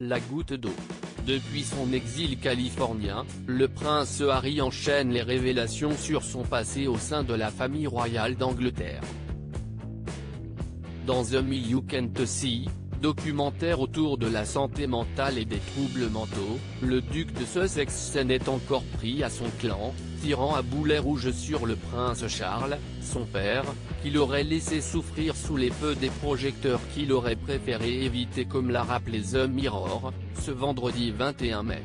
La goutte d'eau. Depuis son exil californien, le prince Harry enchaîne les révélations sur son passé au sein de la famille royale d'Angleterre. Dans The Me You Can't See, documentaire autour de la santé mentale et des troubles mentaux, le duc de Sussex s'en est encore pris à son clan, tirant à boulet rouge sur le prince Charles, son père, qu'il aurait laissé souffrir sous les feux des projecteurs qu'il aurait préféré éviter comme l'a rappelé The Mirror, ce vendredi 21 mai.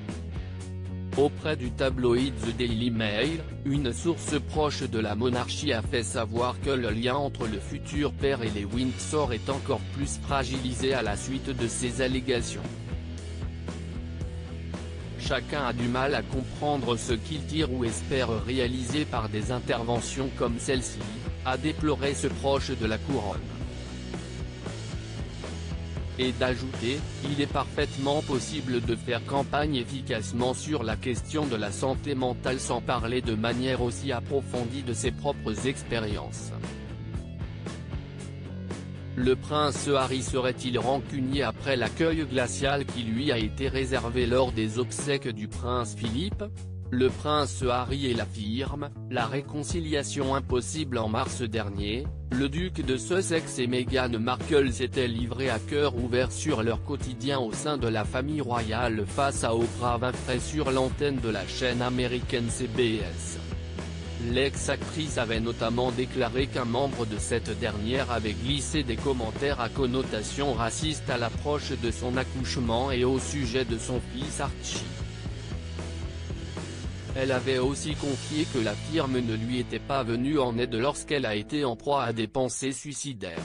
Auprès du tabloïd The Daily Mail, une source proche de la monarchie a fait savoir que le lien entre le futur père et les Windsor est encore plus fragilisé à la suite de ces allégations. Chacun a du mal à comprendre ce qu'il tire ou espère réaliser par des interventions comme celle-ci, a déploré ce proche de la couronne et d'ajouter, il est parfaitement possible de faire campagne efficacement sur la question de la santé mentale sans parler de manière aussi approfondie de ses propres expériences. Le prince Harry serait-il rancunier après l'accueil glacial qui lui a été réservé lors des obsèques du prince Philippe? Le prince Harry et la firme, la réconciliation impossible en mars dernier, le duc de Sussex et Meghan Markle s'étaient livrés à cœur ouvert sur leur quotidien au sein de la famille royale face à Oprah Winfrey sur l'antenne de la chaîne américaine CBS. L'ex-actrice avait notamment déclaré qu'un membre de cette dernière avait glissé des commentaires à connotation raciste à l'approche de son accouchement et au sujet de son fils Archie. Elle avait aussi confié que la firme ne lui était pas venue en aide lorsqu'elle a été en proie à des pensées suicidaires.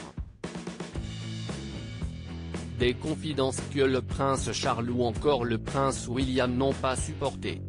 Des confidences que le prince Charles ou encore le prince William n'ont pas supportées.